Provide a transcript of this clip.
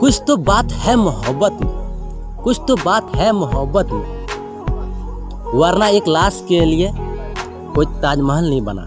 कुछ तो बात है मोहब्बत में, कुछ तो बात है मोहब्बत में। वरना एक लाश के लिए कोई ताजमहल नहीं बना।